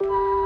Bye.